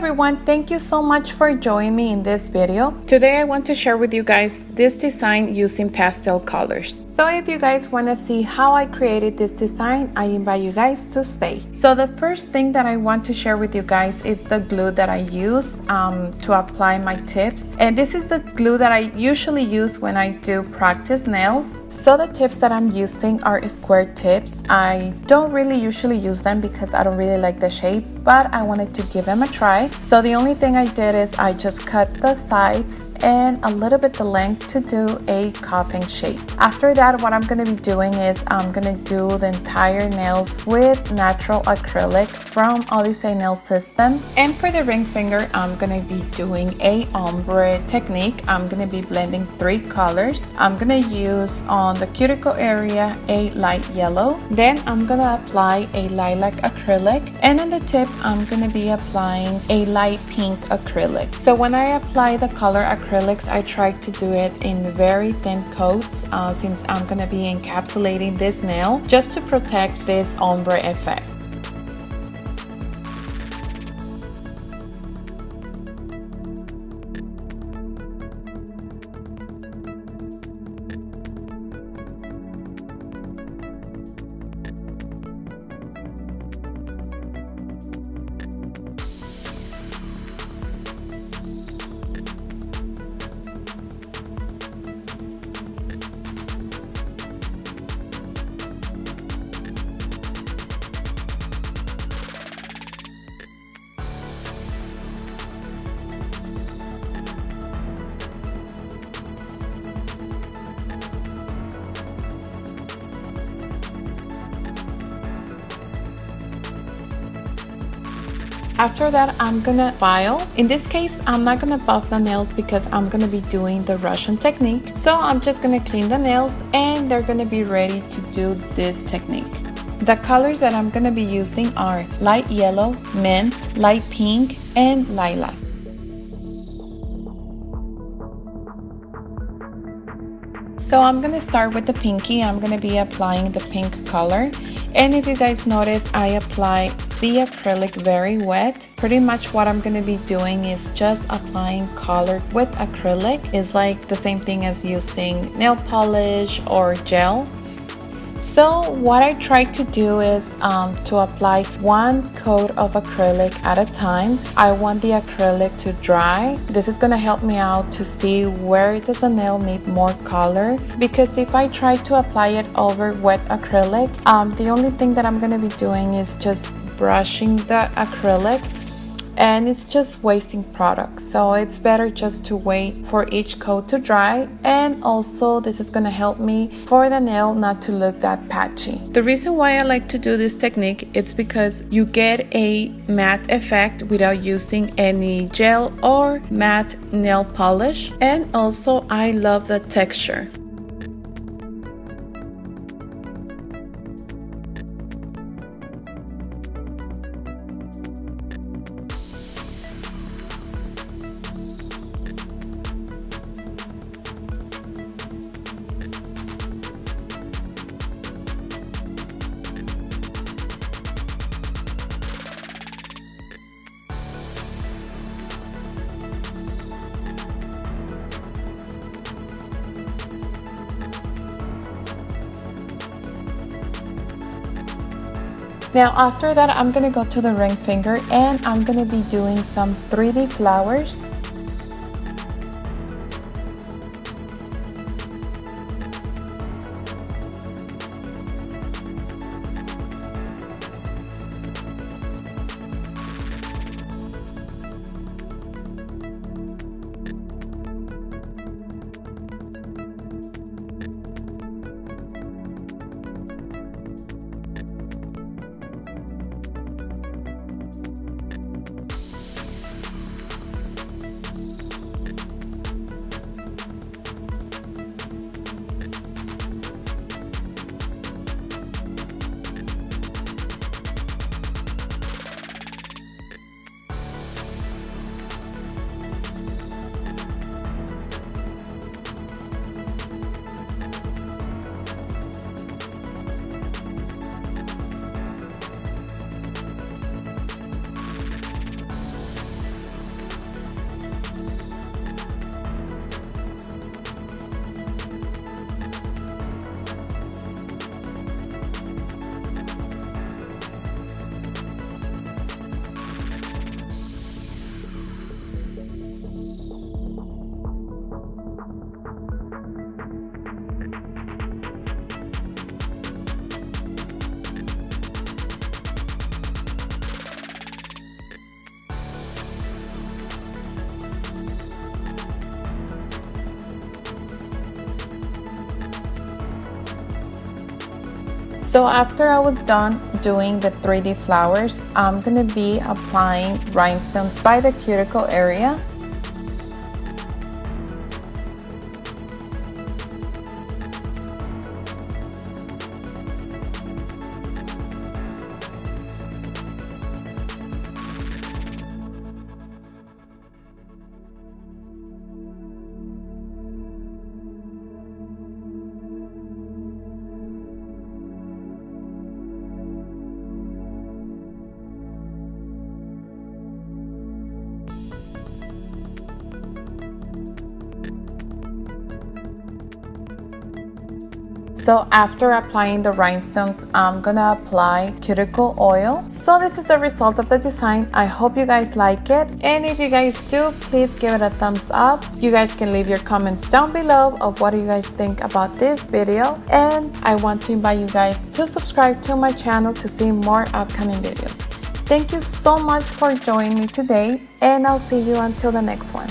everyone, thank you so much for joining me in this video. Today I want to share with you guys this design using pastel colors. So if you guys want to see how I created this design, I invite you guys to stay. So the first thing that I want to share with you guys is the glue that I use um, to apply my tips. And this is the glue that I usually use when I do practice nails. So the tips that I'm using are square tips. I don't really usually use them because I don't really like the shape, but I wanted to give them a try. So the only thing I did is I just cut the sides and a little bit the length to do a coffin shape. After that, what I'm to be doing is I'm to do the entire nails with natural acrylic from Odyssey Nail System. And for the ring finger, I'm to be doing a ombre technique. I'm to be blending three colors. I'm to use on the cuticle area a light yellow. Then I'm to apply a lilac acrylic. And on the tip, I'm to be applying a light pink acrylic. So when I apply the color acrylic, acrylics, I try to do it in very thin coats uh, since I'm going to be encapsulating this nail just to protect this ombre effect. After that, I'm gonna file. In this case, I'm not gonna buff the nails because I'm gonna be doing the Russian technique. So I'm just gonna clean the nails and they're gonna be ready to do this technique. The colors that I'm gonna be using are light yellow, mint, light pink, and lilac. So I'm gonna start with the pinky. I'm gonna be applying the pink color. And if you guys notice, I apply the acrylic very wet. Pretty much what I'm going to be doing is just applying color with acrylic. It's like the same thing as using nail polish or gel. So what I try to do is um, to apply one coat of acrylic at a time. I want the acrylic to dry. This is going to help me out to see where does a nail need more color because if I try to apply it over wet acrylic, um, the only thing that I'm going to be doing is just brushing the acrylic and it's just wasting product so it's better just to wait for each coat to dry. And also this is going to help me for the nail not to look that patchy. The reason why i like to do this technique it's because you get a matte effect without using any gel or matte nail polish. And also i love the texture Now after that, I'm gonna go to the ring finger and I'm gonna be doing some 3D flowers So after I was done doing the 3D flowers, I'm gonna be applying rhinestones by the cuticle area So after applying the rhinestones, I'm gonna apply cuticle oil. So this is the result of the design. I hope you guys like it. And if you guys do, please give it a thumbs up. You guys can leave your comments down below of what do you guys think about this video. And I want to invite you guys to subscribe to my channel to see more upcoming videos. Thank you so much for joining me today and I'll see you until the next one.